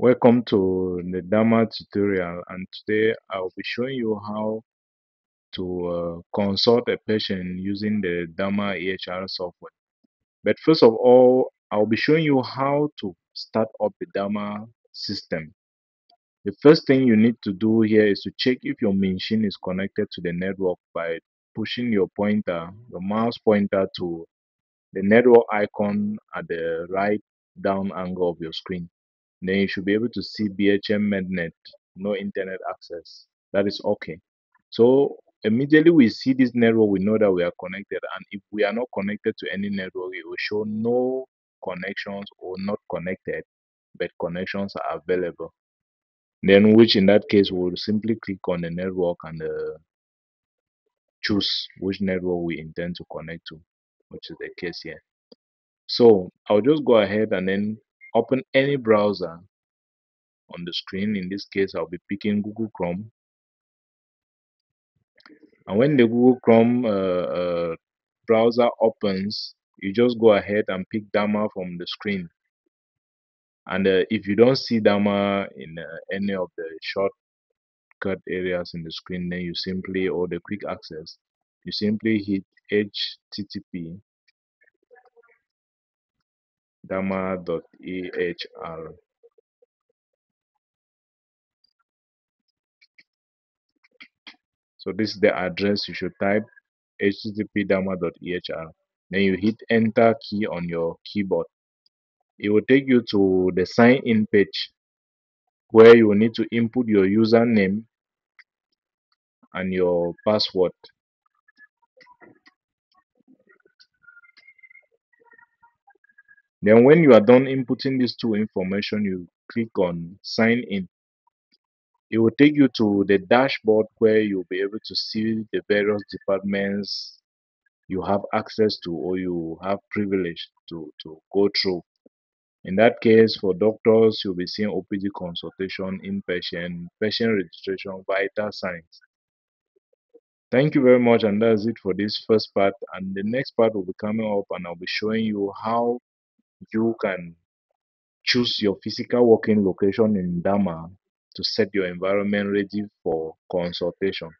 Welcome to the DAMA tutorial and today I'll be showing you how to uh, consult a patient using the DAMA EHR software. But first of all, I'll be showing you how to start up the DAMA system. The first thing you need to do here is to check if your machine is connected to the network by pushing your pointer, your mouse pointer to the network icon at the right down angle of your screen. Then you should be able to see BHM MedNet, no internet access. That is okay. So immediately we see this network, we know that we are connected. And if we are not connected to any network, it will show no connections or not connected, but connections are available. Then, which in that case, we'll simply click on the network and uh, choose which network we intend to connect to, which is the case here. So I'll just go ahead and then open any browser on the screen. In this case, I'll be picking Google Chrome. And when the Google Chrome uh, uh, browser opens, you just go ahead and pick DAMA from the screen. And uh, if you don't see DAMA in uh, any of the shortcut areas in the screen, then you simply, or the quick access, you simply hit HTTP dama.ehr So this is the address you should type http dama.ehr. Then you hit enter key on your keyboard. It will take you to the sign in page where you will need to input your username and your password. Then when you are done inputting these two information, you click on sign in it will take you to the dashboard where you'll be able to see the various departments you have access to or you have privilege to, to go through. In that case, for doctors, you'll be seeing OPD consultation, inpatient, patient registration, vital signs. Thank you very much, and that's it for this first part. And the next part will be coming up, and I'll be showing you how you can choose your physical working location in DAMA to set your environment ready for consultation.